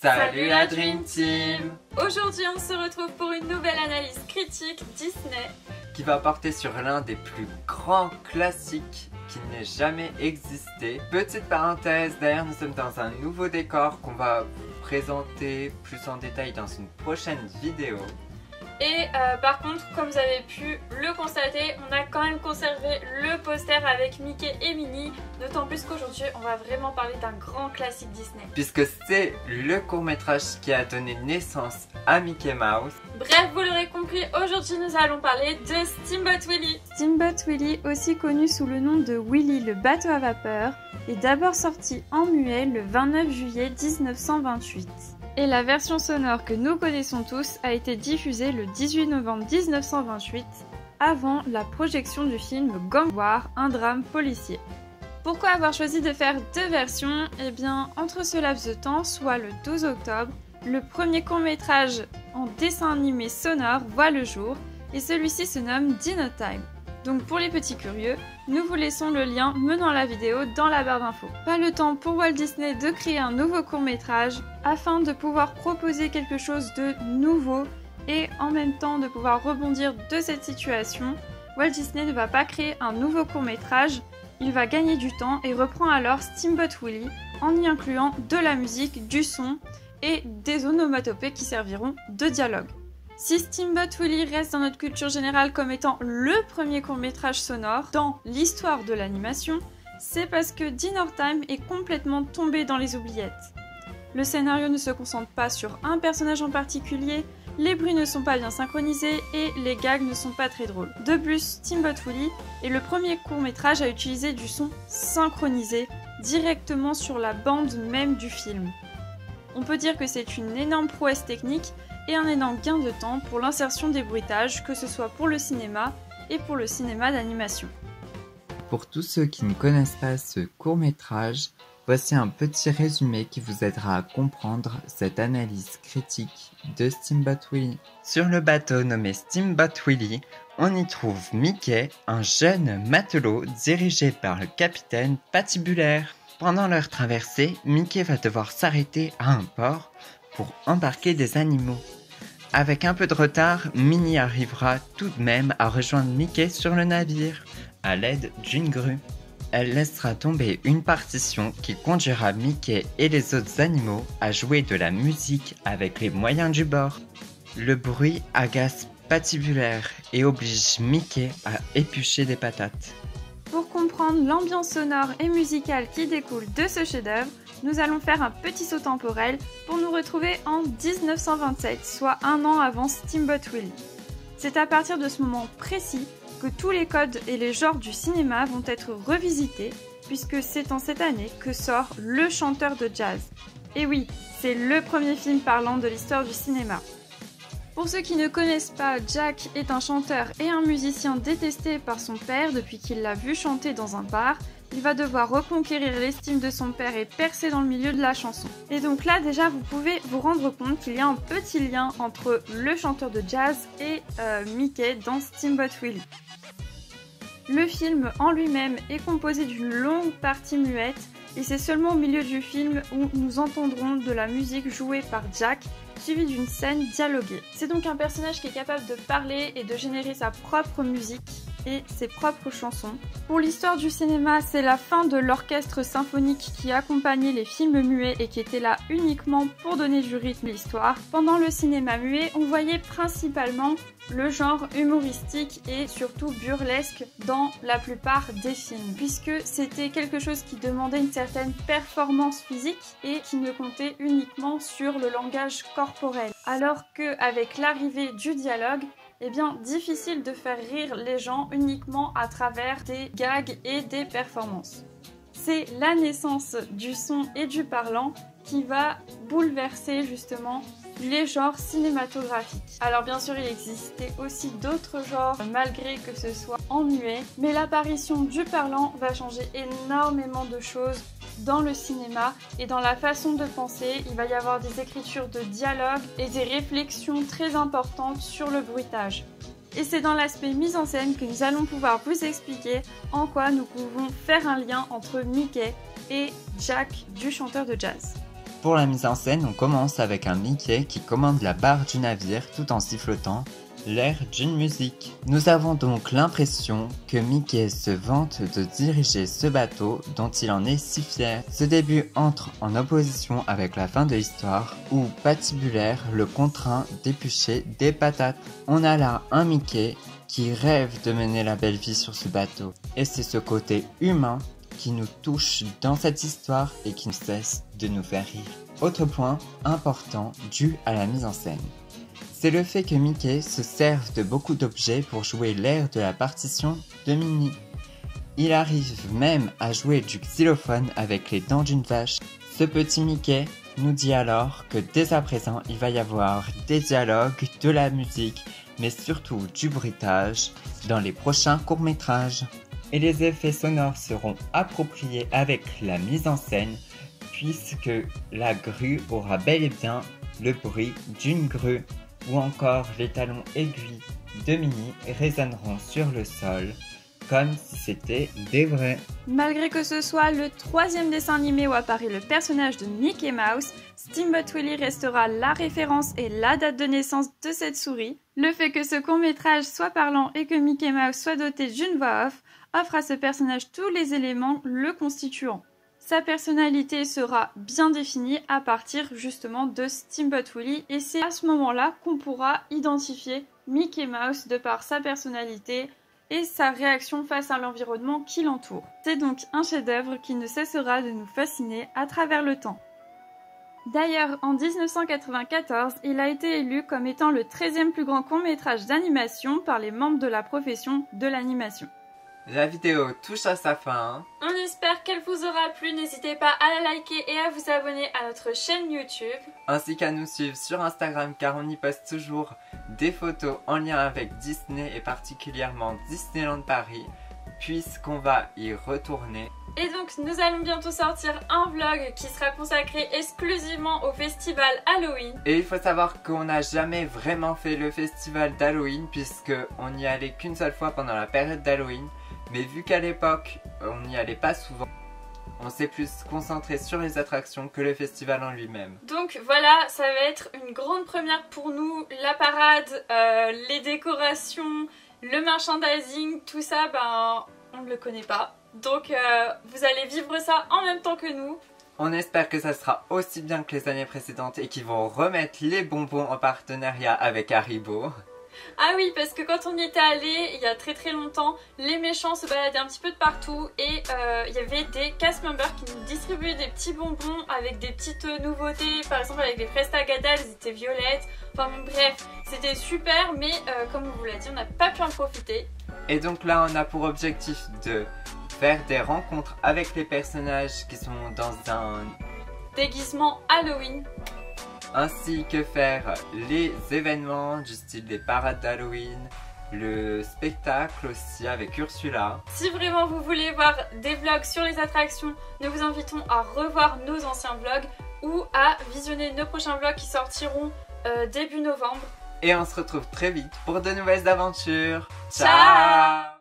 Salut la Dream Team Aujourd'hui, on se retrouve pour une nouvelle analyse critique Disney qui va porter sur l'un des plus grands classiques qui n'ait jamais existé. Petite parenthèse, d'ailleurs nous sommes dans un nouveau décor qu'on va vous présenter plus en détail dans une prochaine vidéo. Et euh, par contre, comme vous avez pu le constater, on a quand même conservé le poster avec Mickey et Minnie. D'autant plus qu'aujourd'hui, on va vraiment parler d'un grand classique Disney. Puisque c'est le court métrage qui a donné naissance à Mickey Mouse. Bref, vous l'aurez compris, aujourd'hui nous allons parler de Steamboat Willie. Steamboat Willie, aussi connu sous le nom de Willie le bateau à vapeur, est d'abord sorti en muet le 29 juillet 1928 et la version sonore que nous connaissons tous a été diffusée le 18 novembre 1928 avant la projection du film Gang War, un drame policier. Pourquoi avoir choisi de faire deux versions? Eh bien, entre ce laps de temps, soit le 12 octobre, le premier court métrage en dessin animé sonore voit le jour et celui-ci se nomme Dino Time. Donc pour les petits curieux, nous vous laissons le lien menant la vidéo dans la barre d'infos. Pas le temps pour Walt Disney de créer un nouveau court métrage afin de pouvoir proposer quelque chose de nouveau et en même temps de pouvoir rebondir de cette situation. Walt Disney ne va pas créer un nouveau court métrage, il va gagner du temps et reprend alors Steamboat Willie en y incluant de la musique, du son et des onomatopées qui serviront de dialogue. Si Steamboat Willie reste dans notre culture générale comme étant le premier court métrage sonore dans l'histoire de l'animation, c'est parce que Dinner Time est complètement tombé dans les oubliettes. Le scénario ne se concentre pas sur un personnage en particulier, les bruits ne sont pas bien synchronisés et les gags ne sont pas très drôles. De plus, Steamboat Willie est le premier court métrage à utiliser du son synchronisé directement sur la bande même du film. On peut dire que c'est une énorme prouesse technique et un énorme gain de temps pour l'insertion des bruitages, que ce soit pour le cinéma et pour le cinéma d'animation. Pour tous ceux qui ne connaissent pas ce court métrage, voici un petit résumé qui vous aidera à comprendre cette analyse critique de Steamboat Willie. Sur le bateau nommé Steamboat Willie, on y trouve Mickey, un jeune matelot dirigé par le capitaine patibulaire. Pendant leur traversée, Mickey va devoir s'arrêter à un port pour embarquer des animaux. Avec un peu de retard, Minnie arrivera tout de même à rejoindre Mickey sur le navire, à l'aide d'une grue. Elle laissera tomber une partition qui conduira Mickey et les autres animaux à jouer de la musique avec les moyens du bord. Le bruit agace Patibulaire et oblige Mickey à éplucher des patates. Pour comprendre l'ambiance sonore et musicale qui découle de ce chef-d'œuvre, nous allons faire un petit saut temporel pour nous retrouver en 1927, soit un an avant Steamboat Willie. C'est à partir de ce moment précis que tous les codes et les genres du cinéma vont être revisités, puisque c'est en cette année que sort Le chanteur de jazz. Et oui, c'est le premier film parlant de l'histoire du cinéma. Pour ceux qui ne connaissent pas, Jack est un chanteur et un musicien détesté par son père depuis qu'il l'a vu chanter dans un bar il va devoir reconquérir l'estime de son père et percer dans le milieu de la chanson. Et donc là déjà vous pouvez vous rendre compte qu'il y a un petit lien entre le chanteur de jazz et euh, Mickey dans Steamboat Willie. Le film en lui-même est composé d'une longue partie muette et c'est seulement au milieu du film où nous entendrons de la musique jouée par Jack suivie d'une scène dialoguée. C'est donc un personnage qui est capable de parler et de générer sa propre musique ses propres chansons. Pour l'histoire du cinéma, c'est la fin de l'orchestre symphonique qui accompagnait les films muets et qui était là uniquement pour donner du rythme à l'histoire. Pendant le cinéma muet, on voyait principalement le genre humoristique et surtout burlesque dans la plupart des films, puisque c'était quelque chose qui demandait une certaine performance physique et qui ne comptait uniquement sur le langage corporel. Alors qu'avec l'arrivée du dialogue, eh bien, difficile de faire rire les gens uniquement à travers des gags et des performances. C'est la naissance du son et du parlant qui va bouleverser justement les genres cinématographiques. Alors bien sûr il existait aussi d'autres genres malgré que ce soit en muet, mais l'apparition du parlant va changer énormément de choses dans le cinéma et dans la façon de penser. Il va y avoir des écritures de dialogue et des réflexions très importantes sur le bruitage. Et c'est dans l'aspect mise en scène que nous allons pouvoir vous expliquer en quoi nous pouvons faire un lien entre Mickey et Jack du chanteur de jazz. Pour la mise en scène, on commence avec un Mickey qui commande la barre du navire tout en sifflotant l'air d'une musique. Nous avons donc l'impression que Mickey se vante de diriger ce bateau dont il en est si fier. Ce début entre en opposition avec la fin de l'histoire où Patibulaire le contraint d'éplucher des patates. On a là un Mickey qui rêve de mener la belle vie sur ce bateau. Et c'est ce côté humain qui nous touche dans cette histoire et qui ne cesse de nous faire rire. Autre point important dû à la mise en scène. C'est le fait que Mickey se serve de beaucoup d'objets pour jouer l'air de la partition de Minnie. Il arrive même à jouer du xylophone avec les dents d'une vache. Ce petit Mickey nous dit alors que dès à présent il va y avoir des dialogues, de la musique, mais surtout du bruitage dans les prochains courts-métrages. Et les effets sonores seront appropriés avec la mise en scène puisque la grue aura bel et bien le bruit d'une grue ou encore les talons aiguilles de Minnie résonneront sur le sol comme si c'était des vrais. Malgré que ce soit le troisième dessin animé où apparaît le personnage de Mickey Mouse, Steamboat Willie restera la référence et la date de naissance de cette souris. Le fait que ce court métrage soit parlant et que Mickey Mouse soit doté d'une voix off offre à ce personnage tous les éléments le constituant. Sa personnalité sera bien définie à partir justement de Steamboat Willie et c'est à ce moment-là qu'on pourra identifier Mickey Mouse de par sa personnalité et sa réaction face à l'environnement qui l'entoure. C'est donc un chef-d'œuvre qui ne cessera de nous fasciner à travers le temps. D'ailleurs, en 1994, il a été élu comme étant le 13e plus grand court-métrage d'animation par les membres de la profession de l'animation. La vidéo touche à sa fin. On espère qu'elle vous aura plu. N'hésitez pas à la liker et à vous abonner à notre chaîne YouTube. Ainsi qu'à nous suivre sur Instagram car on y poste toujours des photos en lien avec Disney et particulièrement Disneyland Paris puisqu'on va y retourner. Et donc nous allons bientôt sortir un vlog qui sera consacré exclusivement au festival Halloween. Et il faut savoir qu'on n'a jamais vraiment fait le festival d'Halloween puisque on n'y allait qu'une seule fois pendant la période d'Halloween. Mais vu qu'à l'époque, on n'y allait pas souvent, on s'est plus concentré sur les attractions que le festival en lui-même. Donc voilà, ça va être une grande première pour nous. La parade, euh, les décorations, le merchandising, tout ça, ben, on ne le connaît pas. Donc euh, vous allez vivre ça en même temps que nous. On espère que ça sera aussi bien que les années précédentes et qu'ils vont remettre les bonbons en partenariat avec Haribo. Ah oui, parce que quand on y était allé, il y a très très longtemps, les méchants se baladaient un petit peu de partout et euh, il y avait des cast members qui nous distribuaient des petits bonbons avec des petites nouveautés, par exemple avec les fraises tagada, elles étaient violettes. Enfin bref, c'était super, mais euh, comme on vous l'a dit, on n'a pas pu en profiter. Et donc là, on a pour objectif de faire des rencontres avec les personnages qui sont dans un déguisement Halloween ainsi que faire les événements du style des parades d'Halloween, le spectacle aussi avec Ursula. Si vraiment vous voulez voir des vlogs sur les attractions, nous vous invitons à revoir nos anciens vlogs ou à visionner nos prochains vlogs qui sortiront euh, début novembre. Et on se retrouve très vite pour de nouvelles aventures. Ciao